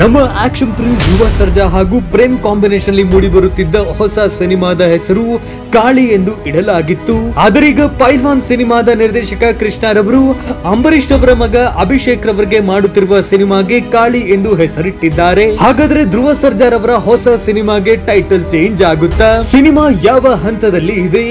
ನಮ್ಮ action prince ಯುವ ಸರ್ಜಾ ಹಾಗೂ ಪ್ರೇಮ್ ಕಾಂಬಿನೇಷನ್ ಮೂಡಿ ಬರುತ್ತಿದ್ದ ಹೊಸ ಸಿನಿಮಾದ ಹೆಸರು ಕಾಳಿ ಎಂದು ಇಡಲಾಗಿತ್ತು. ಆದರೀಗ ಪೈಲ್ವಾನ್ ಸಿನಿಮಾದ ನಿರ್ದೇಶಕ ಕೃಷ್ಣರವರು ಅಂಬರೀಶ್ ಅವರ ಮಗ ಅಭಿಷೇಕ್ ರವರಿಗೆ ಮಾಡುತ್ತಿರುವ ಸಿನಿಮಾಗೆ ಕಾಳಿ ಎಂದು ಹೆಸರಿಟ್ಟಿದ್ದಾರೆ. ಹಾಗಾದ್ರೆ ಧ್ರುವ ಸರ್ಜಾ ಅವರ ಹೊಸ ಸಿನಿಮಾಗೆ ಟೈಟಲ್ ಚೇಂಜ್ ಆಗುತ್ತಾ? ಸಿನಿಮಾ ಯಾವ ಹಂತದಲ್ಲಿ ಇದೆ?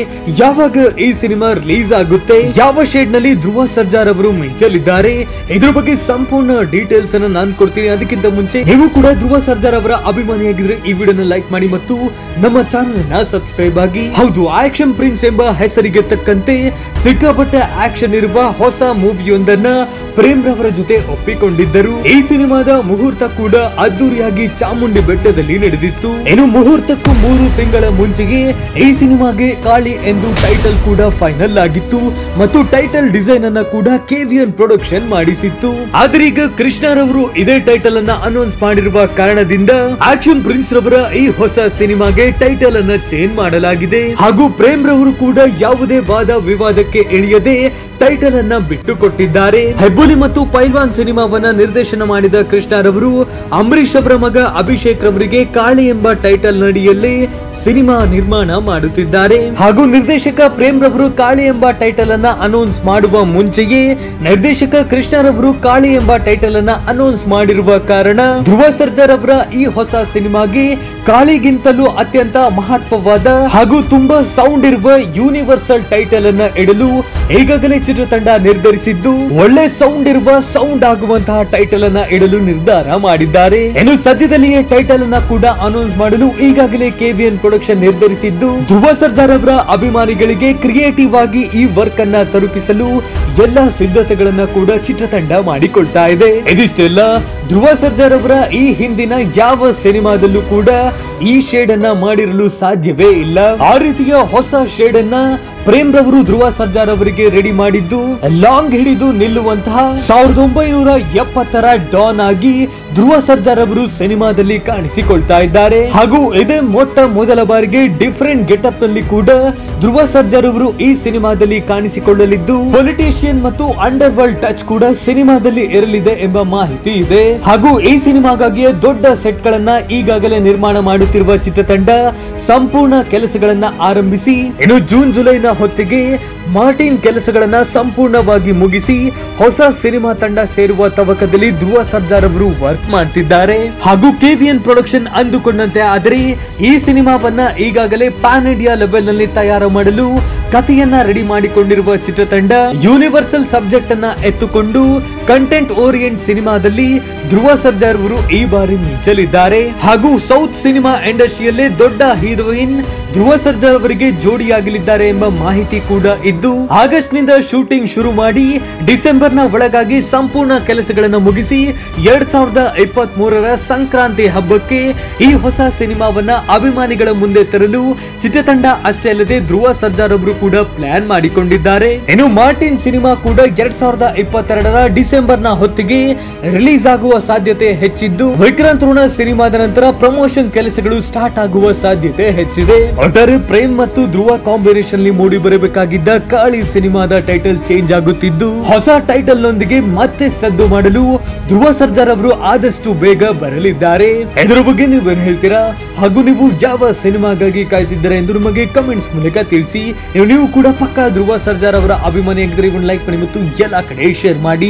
ಯಾವಾಗ ಈ ಸಿನಿಮಾ ರಿಲೀಸ್ ಆಗುತ್ತೆ? ಯಾವ ಶೇಡ್ನಲ್ಲಿ ಧ್ರುವ ಸರ್ಜಾ ರವರು ಮಿಂಚಲಿದ್ದಾರೆ? ಇದ್ರ ಬಗ್ಗೆ ಸಂಪೂರ್ಣ ಡೀಟೇಲ್ಸ್ ಅನ್ನ ನಾನು ಕೊಡ್ತೀನಿ. ಅದಕ್ಕಿಂತ ಮುಂಚೆ ನೀವು ಕೂಡ ಧ್ರುವ ಸರ್ಜಾರ್ ಅವರ ಅಭಿಮಾನಿಯಾಗಿದ್ರೆ ಈ ವಿಡಿಯೋನ ಲೈಕ್ ಮಾಡಿ ಮತ್ತು ನಮ್ಮ ಚಾನೆಲ್ನ ಸಬ್ಸ್ಕ್ರೈಬ್ ಆಗಿ. ಹೌದು ಆಕ್ಷನ್ ಪ್ರಿನ್ಸ್ ಎಂಬ ಹೆಸರಿಗೆ ತಕ್ಕಂತೆ ಸಿಕ್ಕಾಪಟ್ಟೆ ಆಕ್ಷನ್ ಇರುವ ಹೊಸ ಮೂವಿಯೊಂದನ್ನ ಪ್ರೇಮ್ ರವರ ಜೊತೆ ಒಪ್ಪಿಕೊಂಡಿದ್ದರು. ಈ ಸಿನಿಮಾದ ಮುಹೂರ್ತ ಕೂಡ ಅದ್ದೂರಿಯಾಗಿ ಚಾಮುಂಡಿ ಬೆಟ್ಟದಲ್ಲಿ ನಡೆದಿತ್ತು. ಇನ್ನು ಮುಹೂರ್ತಕ್ಕೂ ಮೂರು ತಿಂಗಳ ಮುಂಚೆಗೆ ಈ ಸಿನಿಮಾಗೆ ಕಾಳಿ ಎಂದು ಟೈಟಲ್ ಕೂಡ ಫೈನಲ್ ಆಗಿತ್ತು ಮತ್ತು ಟೈಟಲ್ ಡಿಸೈನ್ ಅನ್ನ ಕೂಡ ಕೆವಿಎನ್ ಪ್ರೊಡಕ್ಷನ್ ಮಾಡಿಸಿತ್ತು. ಆದ್ರೀಗ ಕೃಷ್ಣರವರು ಇದೇ ಟೈಟಲ್ ಅನ್ನ ಅನೌನ್ಸ್ ಮಾಡಿರುವ ಕಾರಣದಿಂದ ಆಕ್ಷನ್ ಪ್ರಿನ್ಸ್ ರವರ ಈ ಹೊಸ ಸಿನಿಮಾಗೆ ಟೈಟಲ್ ಅನ್ನ ಚೇಂಜ್ ಮಾಡಲಾಗಿದೆ. ಹಾಗೂ ಪ್ರೇಮ್ ರವರು ಕೂಡ ಯಾವುದೇ ವಾದ ವಿವಾದಕ್ಕೆ ಇಳಿಯದೆ ಟೈಟಲ್ ಅನ್ನ ಬಿಟ್ಟು ಕೊಟ್ಟಿದ್ದಾರೆ ಹೆಬ್ಬುಲಿ ಮತ್ತು ಪೈಲ್ವಾನ್ ಸಿನಿಮಾವನ್ನ ನಿರ್ದೇಶನ ಮಾಡಿದ ಕೃಷ್ಣ ರವರು ಅಂಬರೀಶ್ ಅವರ ಮಗ ಅಭಿಷೇಕ್ ರವರಿಗೆ ಕಾಳಿ ಎಂಬ ಟೈಟಲ್ ನಡಿಯಲ್ಲಿ ಸಿನಿಮಾ ನಿರ್ಮಾಣ ಮಾಡುತ್ತಿದ್ದಾರೆ. ಹಾಗೂ ನಿರ್ದೇಶಕ ಪ್ರೇಮ್ ರವರು ಕಾಳಿ ಎಂಬ ಟೈಟಲ್ ಅನ್ನ ಅನೌನ್ಸ್ ಮಾಡುವ ಮುಂಚೆಯೇ ನಿರ್ದೇಶಕ ಕೃಷ್ಣರವರು ಕಾಳಿ ಎಂಬ ಟೈಟಲ್ ಅನ್ನ ಅನೌನ್ಸ್ ಮಾಡಿರುವ ಕಾರಣ ಧ್ರುವ ಸರ್ಜಾರ್ ಅವರ ಈ ಹೊಸ ಸಿನಿಮಾಗೆ ಕಾಳಿಗಿಂತಲೂ ಅತ್ಯಂತ ಮಹತ್ವವಾದ ಹಾಗೂ ತುಂಬಾ ಸೌಂಡ್ ಇರುವ ಯೂನಿವರ್ಸಲ್ ಟೈಟಲ್ ಅನ್ನ ಇಡಲು ಈಗಾಗಲೇ ಚಿತ್ರತಂಡ ನಿರ್ಧರಿಸಿದ್ದು, ಒಳ್ಳೆ ಸೌಂಡ್ ಇರುವ ಸೌಂಡ್ ಆಗುವಂತಹ ಟೈಟಲ್ ಅನ್ನ ಇಡಲು ನಿರ್ಧಾರ ಮಾಡಿದ್ದಾರೆ. ಇನ್ನು ಸದ್ಯದಲ್ಲಿಯೇ ಟೈಟಲ್ ಅನ್ನ ಕೂಡ ಅನೌನ್ಸ್ ಮಾಡಲು ಈಗಾಗಲೇ ಕೆವಿಎನ್ ಪ್ರೊಡಕ್ಷನ್ ನಿರ್ಧರಿಸಿದ್ದು, ಧ್ರುವ ಸರ್ದಾರ್ ಅವರ ಅಭಿಮಾನಿಗಳಿಗೆ ಕ್ರಿಯೇಟಿವ್ ಆಗಿ ಈ ವರ್ಕ್ ಅನ್ನ ತಲುಪಿಸಲು ಎಲ್ಲಾ ಸಿದ್ಧತೆಗಳನ್ನ ಕೂಡ ಚಿತ್ರತಂಡ ಮಾಡಿಕೊಳ್ತಾ ಇದೆ. ಇದಿಷ್ಟೆಲ್ಲ, ಧ್ರುವ ಸರ್ದಾರ್ ಅವರ ಈ ಹಿಂದಿನ ಯಾವ ಸಿನಿಮಾದಲ್ಲೂ ಕೂಡ ಈ ಶೇಡ್ ಅನ್ನ ಮಾಡಿರಲು ಸಾಧ್ಯವೇ ಇಲ್ಲ. ಆ ರೀತಿಯ ಹೊಸ ಶೇಡ್ ಅನ್ನ ಪ್ರೇಮ್ ರವರು ಧ್ರುವ ಸರ್ಜಾರ್ ಅವರಿಗೆ ರೆಡಿ ಮಾಡಿದ್ದು ಲಾಂಗ್ ಹಿಡಿದು ನಿಲ್ಲುವಂತಹ ಸಾವಿರದ ಒಂಬೈನೂರ ಎಪ್ಪತ್ತರ ಡಾನ್ ಆಗಿ ಧ್ರುವ ಸರ್ಜಾರ್ ಅವರು ಸಿನಿಮಾದಲ್ಲಿ ಕಾಣಿಸಿಕೊಳ್ತಾ ಇದ್ದಾರೆ. ಹಾಗೂ ಇದೇ ಮೊಟ್ಟ ಮೊದಲ ಬಾರಿಗೆ ಡಿಫರೆಂಟ್ ಗೆಟಪ್ನಲ್ಲಿ ಕೂಡ ಧ್ರುವ ಸರ್ಜಾರ್ ಅವರು ಈ ಸಿನಿಮಾದಲ್ಲಿ ಕಾಣಿಸಿಕೊಳ್ಳಲಿದ್ದು, ಪೊಲಿಟಿಷಿಯನ್ ಮತ್ತು ಅಂಡರ್ ವರ್ಲ್ಡ್ ಟಚ್ ಕೂಡ ಸಿನಿಮಾದಲ್ಲಿ ಇರಲಿದೆ ಎಂಬ ಮಾಹಿತಿ ಇದೆ. ಹಾಗೂ ಈ ಸಿನಿಮಾಗಾಗಿಯೇ ದೊಡ್ಡ ಸೆಟ್ ಗಳನ್ನ ಈಗಾಗಲೇ ನಿರ್ಮಾಣ ಮಾಡುತ್ತಿರುವ ಚಿತ್ರತಂಡ ಸಂಪೂರ್ಣ ಕೆಲಸಗಳನ್ನ ಆರಂಭಿಸಿ, ಇನ್ನು ಜೂನ್ ಜುಲೈನ ಹೊತ್ತಿಗೆ ಮಾರ್ಟಿನ್ ಕೆಲಸಗಳನ್ನ ಸಂಪೂರ್ಣವಾಗಿ ಮುಗಿಸಿ, ಹೊಸ ಸಿನಿಮಾ ತಂಡ ಸೇರುವ ತವಕದಲ್ಲಿ ಧ್ರುವ ಸರ್ಜಾರ್ ಅವರು ವರ್ಕ್ ಮಾಡ್ತಿದ್ದಾರೆ. ಹಾಗೂ ಕೆವಿಎನ್ ಪ್ರೊಡಕ್ಷನ್ ಅಂದುಕೊಂಡಂತೆ, ಆದರೆ ಈ ಸಿನಿಮಾವನ್ನ ಈಗಾಗಲೇ ಪ್ಯಾನ್ ಇಂಡಿಯಾ ಲೆವೆಲ್ನಲ್ಲಿ ತಯಾರು ಮಾಡಲು ಕಥೆಯನ್ನ ರೆಡಿ ಮಾಡಿಕೊಂಡಿರುವ ಚಿತ್ರತಂಡ ಯೂನಿವರ್ಸಲ್ ಸಬ್ಜೆಕ್ಟ್ ಅನ್ನ ಎತ್ತುಕೊಂಡು ಕಂಟೆಂಟ್ ಓರಿಯೆಂಟ್ ಸಿನಿಮಾದಲ್ಲಿ ಧ್ರುವ ಸರ್ಜಾರ್ ಅವರು ಈ ಬಾರಿ ಮಿಂಚಲಿದ್ದಾರೆ. ಹಾಗೂ ಸೌತ್ ಸಿನಿಮಾ ಇಂಡಸ್ಟ್ರಿಯಲ್ಲೇ ದೊಡ್ಡ ಹೀರೋಯಿನ್ ಧ್ರುವ ಸರ್ಜಾರ್ ಅವರಿಗೆ ಜೋಡಿಯಾಗಲಿದ್ದಾರೆ ಎಂಬ ಮಾಹಿತಿ ಕೂಡ ಇದ್ದು ಆಗಸ್ಟ್ನಿಂದ ಶೂಟಿಂಗ್ ಶುರು ಮಾಡಿ ಡಿಸೆಂಬರ್ನ ಒಳಗಾಗಿ ಸಂಪೂರ್ಣ ಕೆಲಸಗಳನ್ನು ಮುಗಿಸಿ ಎರಡ್ ಸಾವಿರದ ಇಪ್ಪತ್ತ್ ಮೂರರ ಸಂಕ್ರಾಂತಿ ಹಬ್ಬಕ್ಕೆ ಈ ಹೊಸ ಸಿನಿಮಾವನ್ನ ಅಭಿಮಾನಿಗಳ ಮುಂದೆ ತರಲು ಚಿತ್ರತಂಡ ಅಷ್ಟೇ ಅಲ್ಲದೆ ಧ್ರುವ ಸರ್ಜಾರ್ ಅವರು ಕೂಡ ಪ್ಲಾನ್ ಮಾಡಿಕೊಂಡಿದ್ದಾರೆ. ಇನ್ನು ಮಾರ್ಟಿನ್ ಸಿನಿಮಾ ಕೂಡ ಎರಡ್ ಸಾವಿರದ ಇಪ್ಪತ್ತೆರಡರ ಡಿಸೆಂಬರ್ನ ಹೊತ್ತಿಗೆ ರಿಲೀಸ್ ಆಗುವ ಸಾಧ್ಯತೆ ಹೆಚ್ಚಿದ್ದು, ವಿಕ್ರಾಂತ್ ಋಣ ಸಿನಿಮಾದ ನಂತರ ಪ್ರಮೋಷನ್ ಕೆಲಸಗಳು ಸ್ಟಾರ್ಟ್ ಆಗುವ ಸಾಧ್ಯತೆ ಹೆಚ್ಚಿದೆ. ಒಟ್ಟಾರೆ ಪ್ರೇಮ್ ಮತ್ತು ಧ್ರುವ ಕಾಂಬಿನೇಷನ್ ಮೂಡಿ ಬರಬೇಕಾಗಿದ್ದ ಕಾಳಿ ಸಿನಿಮಾದ ಟೈಟಲ್ ಚೇಂಜ್ ಆಗುತ್ತಿದ್ದು, ಹೊಸ ಟೈಟಲ್ ನೊಂದಿಗೆ ಮತ್ತೆ ಸದ್ದು ಮಾಡಲು ಧ್ರುವ ಸರ್ಜಾರ್ ಅವರು ಆದಷ್ಟು ಬೇಗ ಬರಲಿದ್ದಾರೆ. ಇದರ ಬಗ್ಗೆ ನೀವೇನು ಹೇಳ್ತೀರಾ? ಹಾಗೂ ನೀವು ಯಾವ ಸಿನಿಮಾಗಾಗಿ ಕಾಯ್ತಿದ್ದೀರಾ ಎಂದು ನಮಗೆ ಕಮೆಂಟ್ಸ್ ಮೂಲಕ ತಿಳಿಸಿ. ನೀವು ಕೂಡ ಪಕ್ಕಾ ಧ್ರುವ ಸರ್ಜಾರ್ ಅವರ ಅಭಿಮಾನಿಯಾಗಿದ್ದರೆ ಇವನ್ ಲೈಕ್ ಮಾಡಿ ಮತ್ತು ಎಲ್ಲ ಕಡೆ ಶೇರ್ ಮಾಡಿ.